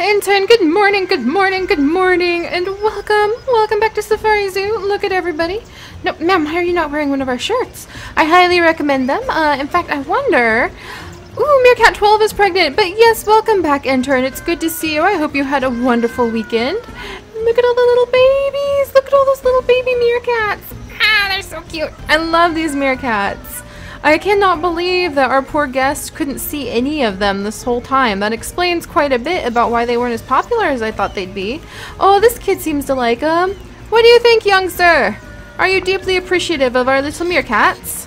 intern, good morning, good morning, good morning, and welcome, welcome back to Safari Zoo. Look at everybody. No, ma'am, why are you not wearing one of our shirts? I highly recommend them. Uh, in fact, I wonder... Ooh, Meerkat 12 is pregnant, but yes, welcome back, intern. It's good to see you. I hope you had a wonderful weekend. Look at all the little babies. Look at all those little baby meerkats. Ah, they're so cute. I love these meerkats. I cannot believe that our poor guest couldn't see any of them this whole time. That explains quite a bit about why they weren't as popular as I thought they'd be. Oh, this kid seems to like them. What do you think, young sir? Are you deeply appreciative of our little meerkats?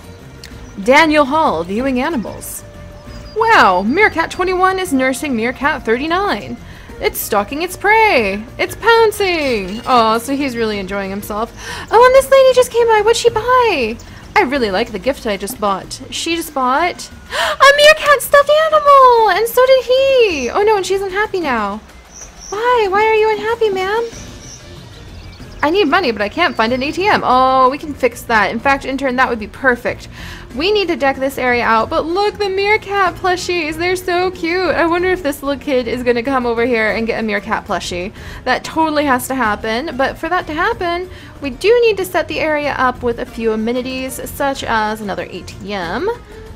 Daniel Hall, viewing animals. Wow, Meerkat 21 is nursing Meerkat 39. It's stalking its prey. It's pouncing. Oh, so he's really enjoying himself. Oh, and this lady just came by. What'd she buy? I really like the gift I just bought. She just bought a meerkat stuffed animal! And so did he! Oh no, and she's unhappy now. Why? Why are you unhappy, ma'am? I need money, but I can't find an ATM. Oh, we can fix that. In fact, intern, that would be perfect. We need to deck this area out, but look, the meerkat plushies. They're so cute. I wonder if this little kid is going to come over here and get a meerkat plushie. That totally has to happen, but for that to happen, we do need to set the area up with a few amenities, such as another ATM.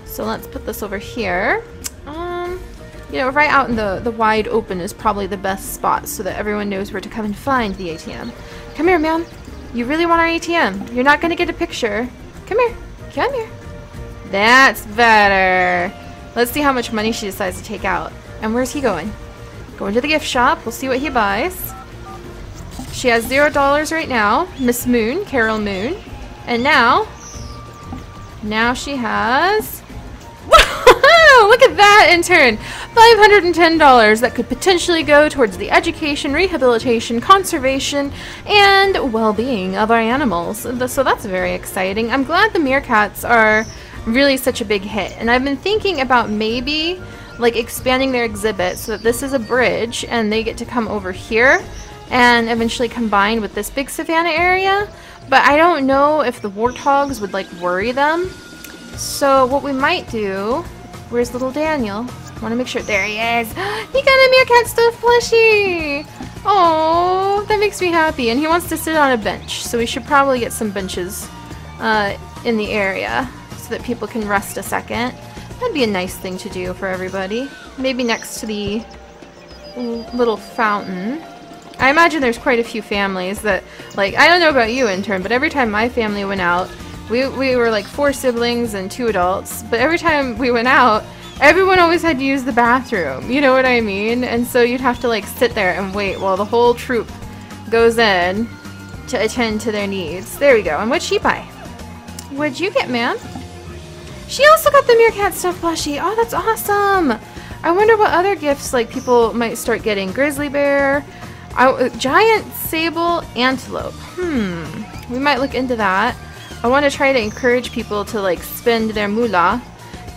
So let's put this over here. Um, you know, right out in the, the wide open is probably the best spot so that everyone knows where to come and find the ATM. Come here, ma'am. You really want our ATM. You're not going to get a picture. Come here. Come here. That's better. Let's see how much money she decides to take out. And where's he going? Going to the gift shop. We'll see what he buys. She has zero dollars right now. Miss Moon, Carol Moon. And now, now she has... Look at that, intern! $510 that could potentially go towards the education, rehabilitation, conservation, and well-being of our animals. So that's very exciting. I'm glad the meerkats are really such a big hit. And I've been thinking about maybe like expanding their exhibit so that this is a bridge and they get to come over here and eventually combine with this big savannah area. But I don't know if the warthogs would like worry them. So what we might do, where's little Daniel? Want to make sure, there he is. he got a meerkat stuffed plushie. Oh, that makes me happy. And he wants to sit on a bench, so we should probably get some benches uh, in the area that people can rest a second. That'd be a nice thing to do for everybody. Maybe next to the little fountain. I imagine there's quite a few families that, like, I don't know about you, intern, but every time my family went out, we, we were like four siblings and two adults, but every time we went out, everyone always had to use the bathroom. You know what I mean? And so you'd have to like sit there and wait while the whole troop goes in to attend to their needs. There we go. And what'd she buy? What'd you get, ma'am? She also got the meerkat stuff plushie. Oh, that's awesome. I wonder what other gifts like people might start getting. Grizzly bear, uh, giant sable antelope. Hmm. We might look into that. I want to try to encourage people to like spend their moolah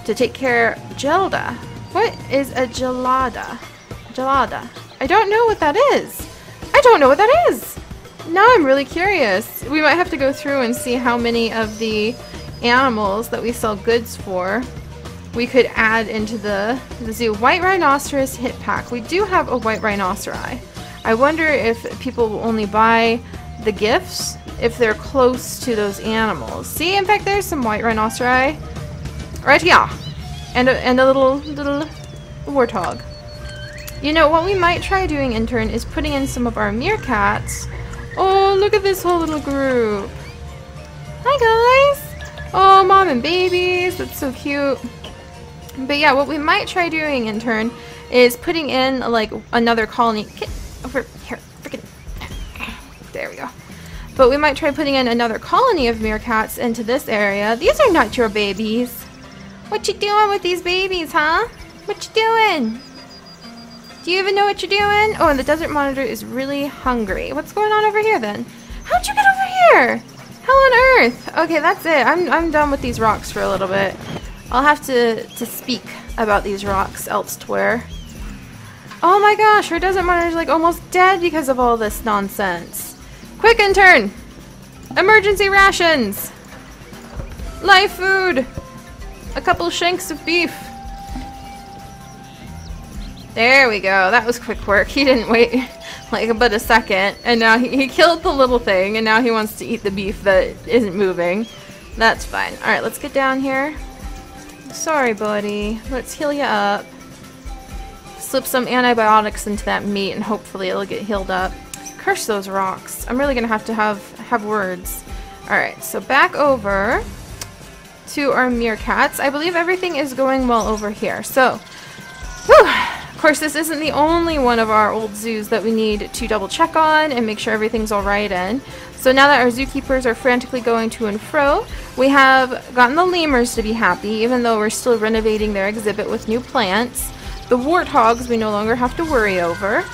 to take care Gelda. What is a gelada? Gelada. I don't know what that is. I don't know what that is. Now I'm really curious. We might have to go through and see how many of the animals that we sell goods for we could add into the, the zoo. White rhinoceros hit pack. We do have a white rhinoceri. I wonder if people will only buy the gifts if they're close to those animals. See, in fact, there's some white rhinoceri right here. And a, and a little, little warthog. You know, what we might try doing, intern, is putting in some of our meerkats. Oh, look at this whole little group. Hi, guys. Oh, mom and babies. That's so cute. But yeah, what we might try doing, intern is putting in, like, another colony. Get over here. Freaking. There we go. But we might try putting in another colony of meerkats into this area. These are not your babies. What you doing with these babies, huh? What you doing? Do you even know what you're doing? Oh, and the desert monitor is really hungry. What's going on over here then? How'd you get over here? Hell on earth. Okay, that's it. I'm, I'm done with these rocks for a little bit. I'll have to, to speak about these rocks elsewhere. Oh my gosh, her desert monitor's like almost dead because of all this nonsense. Quick intern! Emergency rations! Life food! A couple shanks of beef. There we go. That was quick work. He didn't wait like but a second. And now he, he killed the little thing and now he wants to eat the beef that isn't moving. That's fine. Alright, let's get down here. Sorry, buddy. Let's heal you up. Slip some antibiotics into that meat and hopefully it'll get healed up. Curse those rocks. I'm really gonna have to have, have words. Alright, so back over to our meerkats. I believe everything is going well over here. So, whew, course this isn't the only one of our old zoos that we need to double check on and make sure everything's alright in. So now that our zookeepers are frantically going to and fro, we have gotten the lemurs to be happy, even though we're still renovating their exhibit with new plants. The warthogs we no longer have to worry over.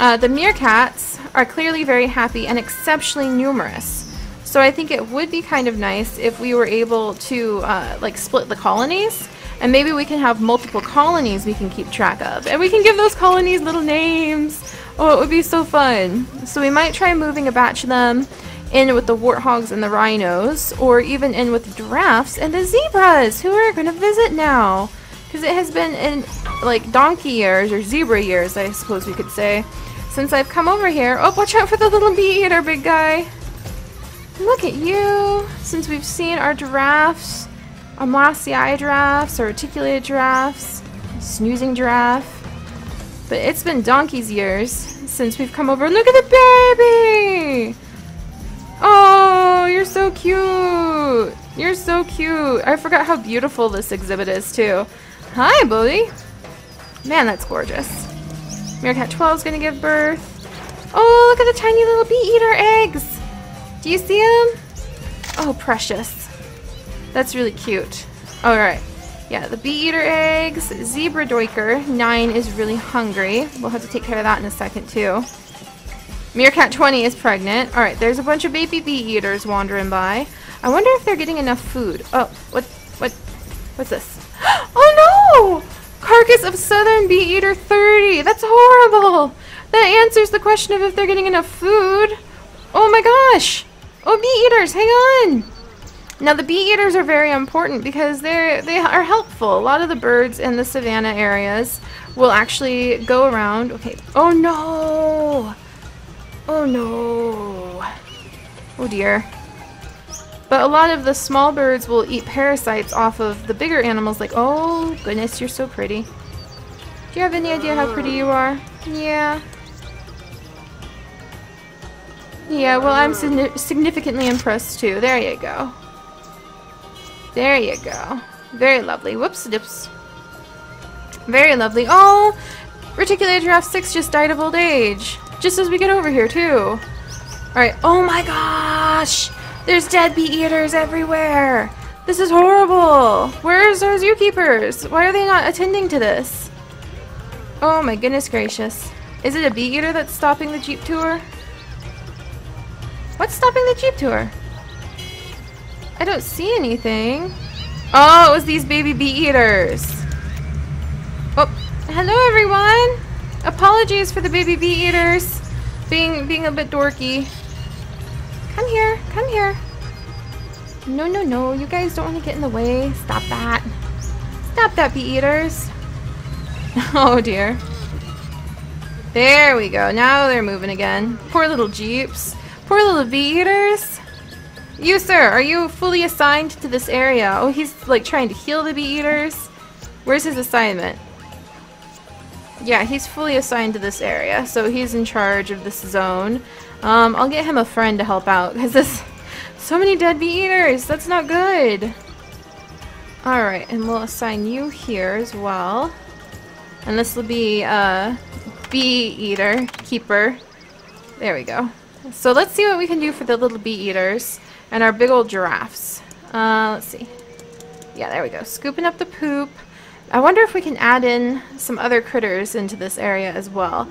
Uh, the meerkats are clearly very happy and exceptionally numerous. So I think it would be kind of nice if we were able to uh, like split the colonies and maybe we can have multiple colonies we can keep track of. And we can give those colonies little names. Oh, it would be so fun. So we might try moving a batch of them in with the warthogs and the rhinos, or even in with giraffes and the zebras, who are going to visit now. Because it has been in, like, donkey years, or zebra years, I suppose we could say, since I've come over here. Oh, watch out for the little bee eater, big guy. Look at you! Since we've seen our giraffes, eye giraffes, our reticulated giraffes, snoozing giraffe. But it's been donkey's years since we've come over. Look at the baby! Oh, you're so cute! You're so cute! I forgot how beautiful this exhibit is, too. Hi, buddy! Man, that's gorgeous. Meerkat 12 is gonna give birth. Oh, look at the tiny little bee eater eggs! Do you see them? Oh, precious. That's really cute. Alright. Yeah, the bee eater eggs. Zebra duiker. 9 is really hungry. We'll have to take care of that in a second, too. Meerkat 20 is pregnant. Alright, there's a bunch of baby bee eaters wandering by. I wonder if they're getting enough food. Oh, what, what, what's this? Oh no! Carcass of southern bee eater 30. That's horrible. That answers the question of if they're getting enough food. Oh my gosh. Oh, bee eaters, hang on! Now the bee eaters are very important because they're they are helpful. A lot of the birds in the savanna areas will actually go around. Okay. Oh no! Oh no! Oh dear. But a lot of the small birds will eat parasites off of the bigger animals like, oh goodness, you're so pretty. Do you have any idea how pretty you are? Yeah. Yeah, well, I'm significantly impressed too. There you go. There you go. Very lovely. Whoops, dips. Very lovely. Oh, Reticulated Giraffe 6 just died of old age. Just as we get over here, too. Alright. Oh my gosh! There's dead bee eaters everywhere! This is horrible! Where's our zookeepers? Why are they not attending to this? Oh my goodness gracious. Is it a bee eater that's stopping the Jeep tour? What's stopping the Jeep tour? I don't see anything. Oh, it was these baby bee eaters. Oh, hello everyone. Apologies for the baby bee eaters being being a bit dorky. Come here, come here. No, no, no, you guys don't want to get in the way. Stop that. Stop that, bee eaters. Oh dear. There we go. Now they're moving again. Poor little jeeps. Poor little bee eaters. You, sir, are you fully assigned to this area? Oh, he's like trying to heal the bee eaters. Where's his assignment? Yeah, he's fully assigned to this area, so he's in charge of this zone. Um, I'll get him a friend to help out, because this... So many dead bee eaters! That's not good! Alright, and we'll assign you here as well. And this will be, uh, bee eater, keeper. There we go. So let's see what we can do for the little bee eaters and our big old giraffes. Uh, let's see. Yeah, there we go. Scooping up the poop. I wonder if we can add in some other critters into this area as well.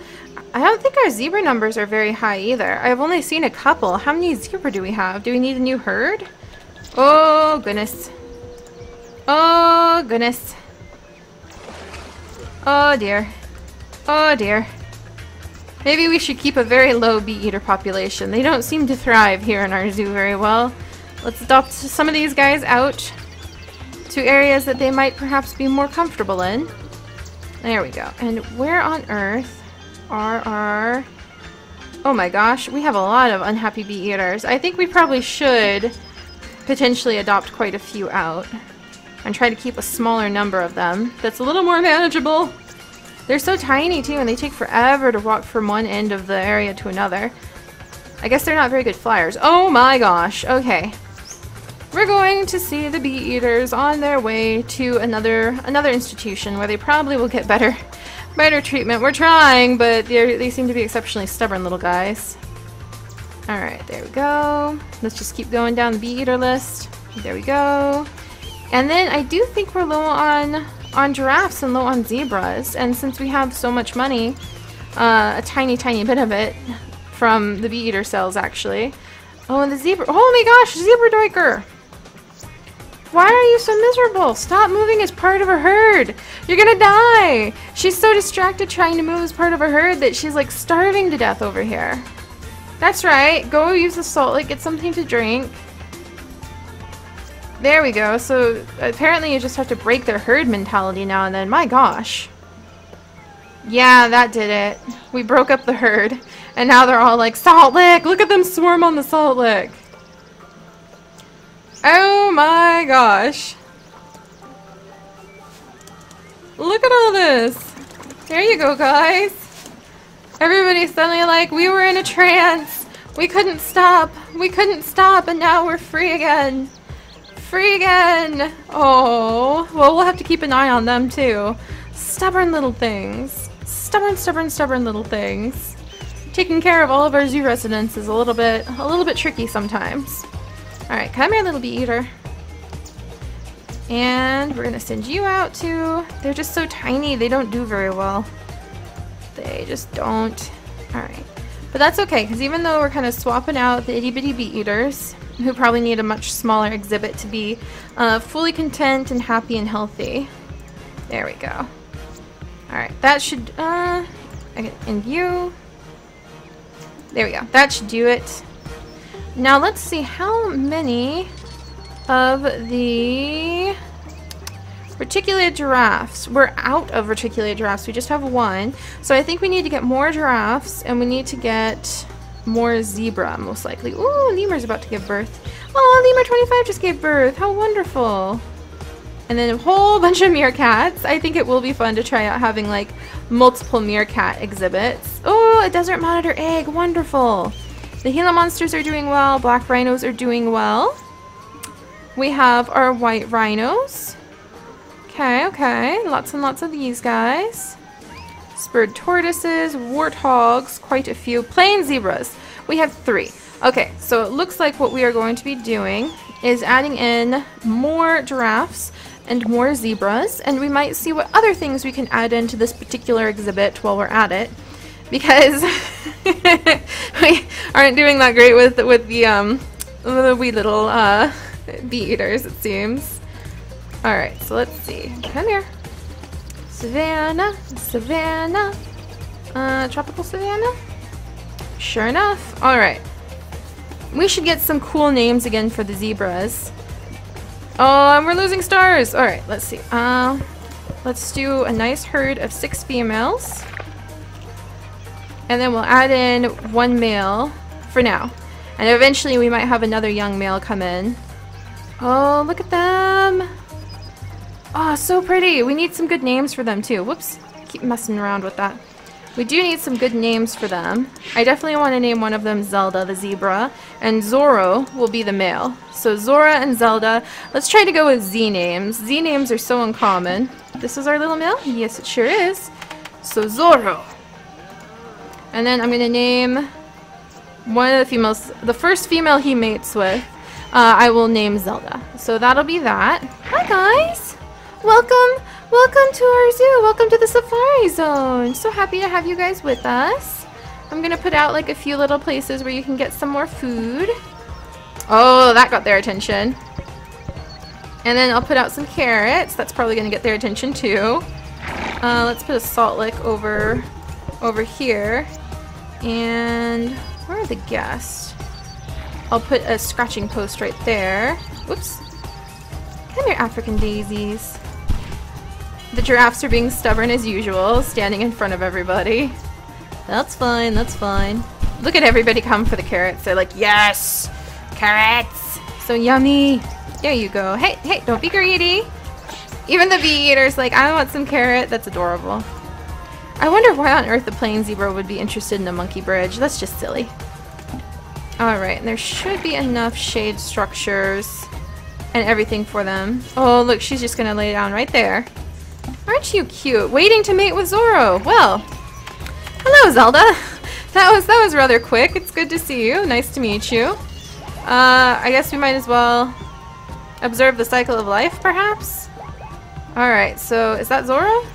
I don't think our zebra numbers are very high either. I've only seen a couple. How many zebra do we have? Do we need a new herd? Oh, goodness. Oh, goodness. Oh, dear. Oh, dear. Maybe we should keep a very low bee eater population. They don't seem to thrive here in our zoo very well. Let's adopt some of these guys out to areas that they might perhaps be more comfortable in. There we go. And where on earth are our... Oh my gosh, we have a lot of unhappy bee eaters. I think we probably should potentially adopt quite a few out and try to keep a smaller number of them that's a little more manageable. They're so tiny too and they take forever to walk from one end of the area to another. I guess they're not very good flyers. Oh my gosh, okay. We're going to see the bee eaters on their way to another another institution where they probably will get better better treatment. We're trying, but they seem to be exceptionally stubborn little guys. Alright, there we go. Let's just keep going down the bee eater list. There we go. And then I do think we're low on on giraffes and low on zebras. And since we have so much money, uh, a tiny, tiny bit of it from the bee eater cells actually. Oh, and the zebra. Oh my gosh, zebra duiker! Why are you so miserable? Stop moving as part of a herd. You're gonna die. She's so distracted trying to move as part of a herd that she's like starving to death over here. That's right. Go use the salt lake, get something to drink. There we go. So apparently you just have to break their herd mentality now and then. My gosh. Yeah, that did it. We broke up the herd. And now they're all like, Salt Lick! Look at them swarm on the Salt Lick! Oh my gosh. Look at all this. There you go, guys. Everybody's suddenly like, we were in a trance. We couldn't stop. We couldn't stop, and now we're free again. Free again. Oh, well, we'll have to keep an eye on them, too. Stubborn little things. Stubborn, stubborn, stubborn little things. Taking care of all of our zoo residents is a little bit, a little bit tricky sometimes. Alright, come here, little bee eater. And we're gonna send you out too. They're just so tiny, they don't do very well. They just don't. Alright. But that's okay, because even though we're kind of swapping out the itty bitty bee eaters, who probably need a much smaller exhibit to be uh, fully content and happy and healthy. There we go. Alright, that should, uh, in view. There we go. That should do it. Now let's see how many of the reticulated giraffes. We're out of reticulated giraffes. We just have one. So I think we need to get more giraffes and we need to get more zebra most likely. Ooh, lemur's about to give birth. Oh, lemur 25 just gave birth. How wonderful. And then a whole bunch of meerkats. I think it will be fun to try out having like multiple meerkat exhibits. Oh, a desert monitor egg. Wonderful. The Gila monsters are doing well. Black rhinos are doing well. We have our white rhinos. Okay, okay. Lots and lots of these guys. Spurred tortoises, warthogs, quite a few. Plain zebras. We have three. Okay, so it looks like what we are going to be doing is adding in more giraffes and more zebras, and we might see what other things we can add into this particular exhibit while we're at it because we aren't doing that great with with the um the wee little uh bee eaters it seems. Alright, so let's see. Come here. Savannah, Savannah, uh, tropical Savannah? Sure enough. Alright. We should get some cool names again for the zebras. Oh, and we're losing stars! Alright, let's see. Uh, let's do a nice herd of six females. And then we'll add in one male for now. And eventually we might have another young male come in. Oh, look at them. Oh, so pretty. We need some good names for them too. Whoops. Keep messing around with that. We do need some good names for them. I definitely want to name one of them Zelda the zebra, and Zoro will be the male. So Zora and Zelda. Let's try to go with Z names. Z names are so uncommon. This is our little male? Yes, it sure is. So Zoro. And then I'm going to name one of the females, the first female he mates with, uh, I will name Zelda. So that'll be that. Hi guys! Welcome, welcome to our zoo. Welcome to the Safari Zone. So happy to have you guys with us. I'm to put out like a few little places where you can get some more food. Oh, that got their attention. And then I'll put out some carrots. That's probably to get their attention too. Uh, let's put a salt lick over, over here. And where are the guests? I'll put a scratching post right there. Whoops. Come here, African daisies. The giraffes are being stubborn as usual, standing in front of everybody. That's fine, that's fine. Look at everybody come for the carrots. They're like, yes! Carrots! So yummy! There you go. Hey, hey, don't be greedy! Even the bee eater's like, I want some carrot. That's adorable. I wonder why on earth the plain zebra would be interested in a monkey bridge. That's just silly. Alright, and there should be enough shade structures and everything for them. Oh, look, she's just gonna lay down right there. Aren't you cute? Waiting to mate with Zoro. Well, hello, Zelda. That was that was rather quick. It's good to see you. Nice to meet you. Uh, I guess we might as well observe the cycle of life, perhaps? Alright, so is that Zoro?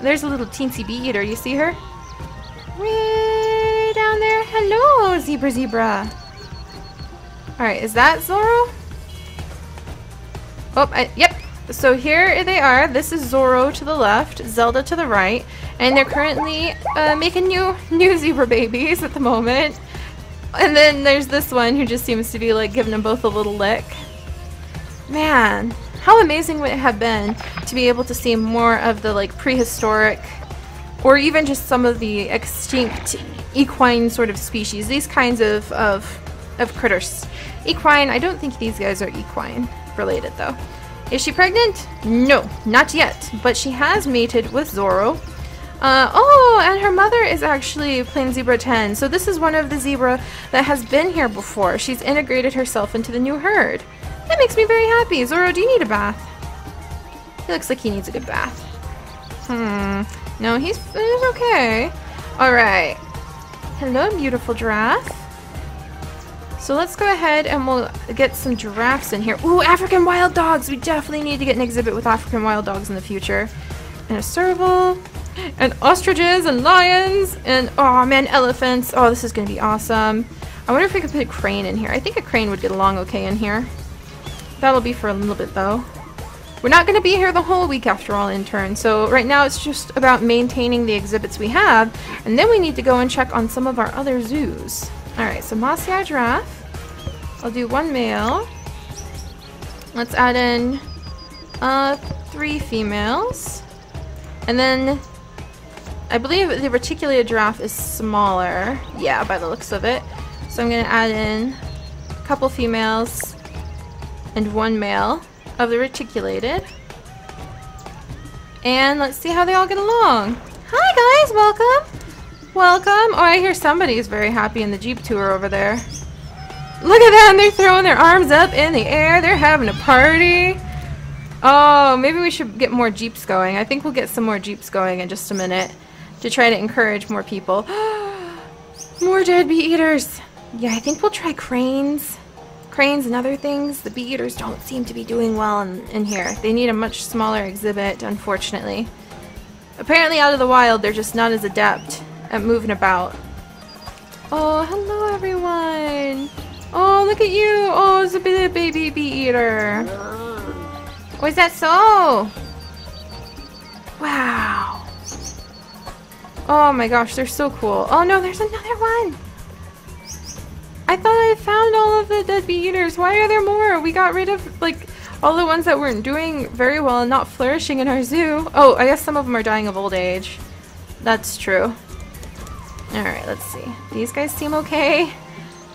There's a little teensy bee eater. You see her? Way down there. Hello, zebra zebra. Alright, is that Zoro? Oh, I, yep. So here they are. This is Zoro to the left, Zelda to the right, and they're currently uh, making new new zebra babies at the moment. And then there's this one who just seems to be like giving them both a little lick. Man, how amazing would it have been to be able to see more of the like prehistoric or even just some of the extinct equine sort of species, these kinds of, of, of critters. Equine, I don't think these guys are equine related though. Is she pregnant? No, not yet, but she has mated with Zoro. Uh, oh, and her mother is actually Plain Zebra 10, so this is one of the zebra that has been here before. She's integrated herself into the new herd. That makes me very happy. Zoro, do you need a bath? He looks like he needs a good bath. Hmm. No, he's, he's okay. Alright. Hello, beautiful giraffe. So let's go ahead and we'll get some giraffes in here. Ooh, African wild dogs! We definitely need to get an exhibit with African wild dogs in the future. And a serval. And ostriches and lions. And, oh man, elephants. Oh, this is going to be awesome. I wonder if we could put a crane in here. I think a crane would get along okay in here. That'll be for a little bit, though. We're not going to be here the whole week after all, intern. So right now it's just about maintaining the exhibits we have. And then we need to go and check on some of our other zoos. Alright, so Eye Giraffe. I'll do one male. Let's add in uh, three females. And then I believe the reticulated giraffe is smaller. Yeah, by the looks of it. So I'm going to add in a couple females and one male of the reticulated. And let's see how they all get along. Hi guys, welcome. Welcome! Oh, I hear somebody is very happy in the Jeep tour over there. Look at them! They're throwing their arms up in the air. They're having a party. Oh, maybe we should get more Jeeps going. I think we'll get some more Jeeps going in just a minute to try to encourage more people. more dead bee eaters. Yeah, I think we'll try cranes. Cranes and other things. The bee eaters don't seem to be doing well in, in here. They need a much smaller exhibit, unfortunately. Apparently out of the wild, they're just not as adept at moving about. Oh, hello everyone! Oh, look at you! Oh, it's a bit of baby bee eater. Oh, is that so? Wow. Oh my gosh, they're so cool. Oh no, there's another one! I thought I found all of the dead bee eaters. Why are there more? We got rid of, like, all the ones that weren't doing very well and not flourishing in our zoo. Oh, I guess some of them are dying of old age. That's true. Alright, let's see. These guys seem okay.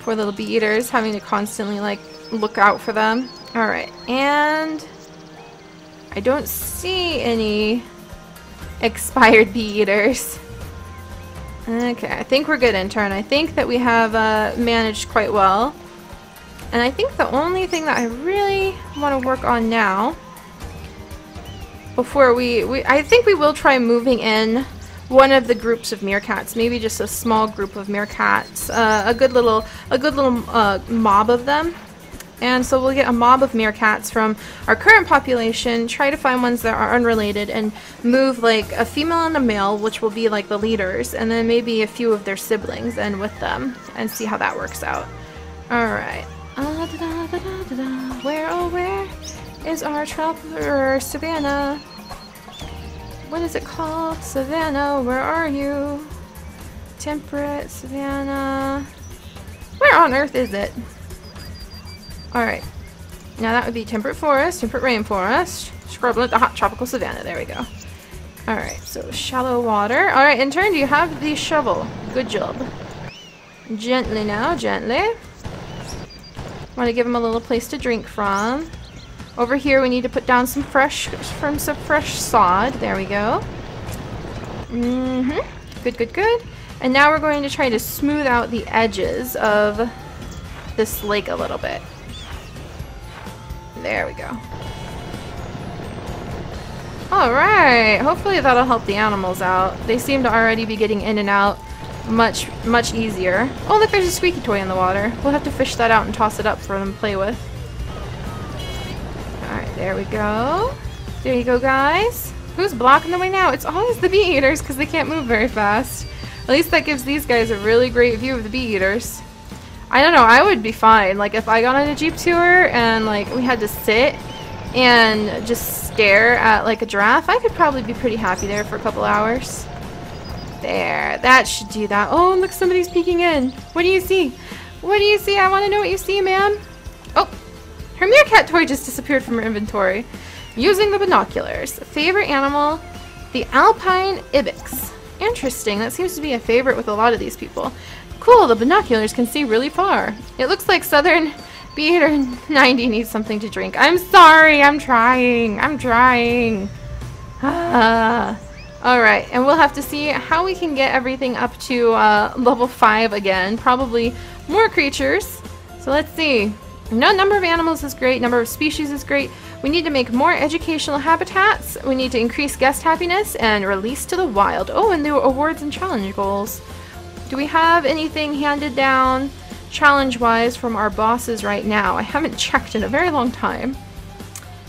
Poor little bee eaters having to constantly like look out for them. Alright, and I don't see any expired bee eaters. Okay, I think we're good, intern. I think that we have uh, managed quite well. And I think the only thing that I really want to work on now before we, we I think we will try moving in one of the groups of meerkats, maybe just a small group of meerkats, uh, a good little, a good little uh, mob of them. And so we'll get a mob of meerkats from our current population, try to find ones that are unrelated, and move like a female and a male, which will be like the leaders, and then maybe a few of their siblings in with them, and see how that works out. Alright. Uh, where, oh where is our traveler, Savannah? What is it called? Savannah, where are you? Temperate, Savannah. Where on earth is it? Alright. Now that would be temperate forest, temperate rainforest, scrubland, the hot tropical savanna. There we go. Alright, so shallow water. Alright, intern, do you have the shovel? Good job. Gently now, gently. Want to give him a little place to drink from. Over here we need to put down some fresh, from some fresh sod. There we go. Mm-hmm. Good, good, good. And now we're going to try to smooth out the edges of this lake a little bit. There we go. Alright, hopefully that'll help the animals out. They seem to already be getting in and out much, much easier. Oh look, there's a squeaky toy in the water. We'll have to fish that out and toss it up for them to play with. There we go. There you go, guys. Who's blocking the way now? It's always the bee eaters because they can't move very fast. At least that gives these guys a really great view of the bee eaters. I don't know, I would be fine. Like if I got on a jeep tour and like we had to sit and just stare at like a giraffe, I could probably be pretty happy there for a couple hours. There, that should do that. Oh, look, somebody's peeking in. What do you see? What do you see? I want to know what you see, ma'am. Her meerkat toy just disappeared from her inventory. Using the binoculars. Favorite animal? The alpine ibex. Interesting, that seems to be a favorite with a lot of these people. Cool, the binoculars can see really far. It looks like southern bee eater 90 needs something to drink. I'm sorry, I'm trying. I'm trying. Ah. Alright, and we'll have to see how we can get everything up to uh, level 5 again. Probably more creatures. So let's see. No number of animals is great, number of species is great. We need to make more educational habitats. We need to increase guest happiness and release to the wild. Oh, and the awards and challenge goals. Do we have anything handed down challenge-wise from our bosses right now? I haven't checked in a very long time.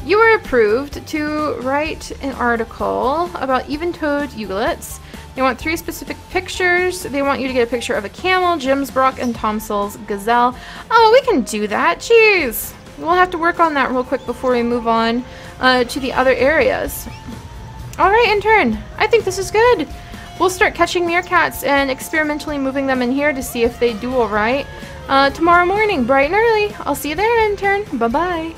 You were approved to write an article about even-toed ungulates. They want three specific pictures. They want you to get a picture of a camel, gemsbok, and Thomson's gazelle. Oh, we can do that. Jeez. We'll have to work on that real quick before we move on uh, to the other areas. Alright, intern. I think this is good. We'll start catching meerkats and experimentally moving them in here to see if they do alright. Uh, tomorrow morning, bright and early. I'll see you there, intern. Bye-bye.